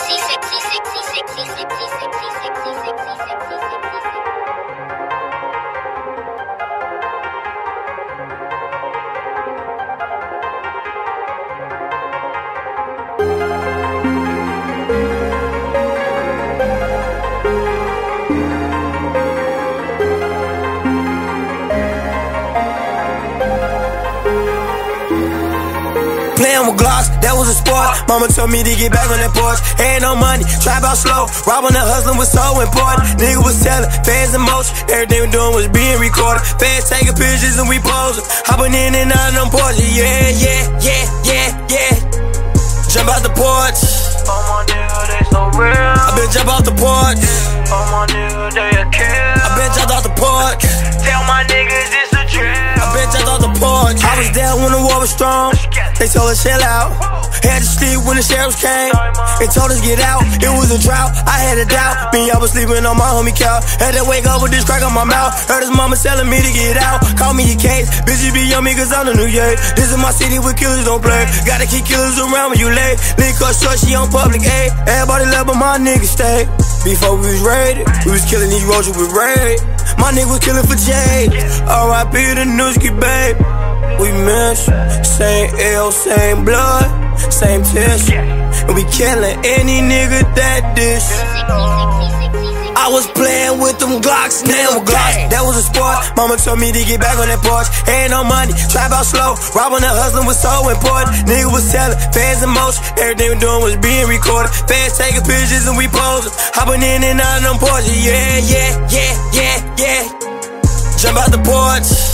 sexy, sexy, sexy, sexy, sexy, sexy. Playing with Glocks, that was a sport. Mama told me to get back on that porch. Ain't no money, trap out slow. Robbing and hustling was so important. Nigga was telling fans and most. Everything we doing was being recorded. Fans taking pictures and we posing. Hopping in and out of them porches. Yeah, yeah, yeah, yeah, yeah. Jump out the porch. Oh my nigga, they so real. I been jump out the porch. Oh was there when the war was strong. They told us chill out. Had to sleep when the sheriffs came. They told us get out. It was a drought. I had a doubt. Me, I was sleeping on my homie couch. Had to wake up with this crack on my mouth. Heard his mama telling me to get out. Call me a case. Bitches be on me cause I'm the new year. This is my city where killers don't play. Gotta keep killers around when you late. Lick her short, she on public aid. Everybody love but my niggas stay. Before we was raided, we was killing these roaches with raid. My nigga was killing for Jade. R.I.P. the Newski, babe. We miss, same L, same blood, same test. And we killing any nigga that dish. I was playing with them Glocks, now Glocks. That was a sport. Mama told me to get back on that porch. Ain't no money, trap out slow. Robbing and hustling was so important. Nigga was telling fans and most. Everything we doing was being recorded. Fans taking pictures and we posing. Hopping in and out of them porches. Yeah, yeah, yeah, yeah, yeah. Jump out the porch.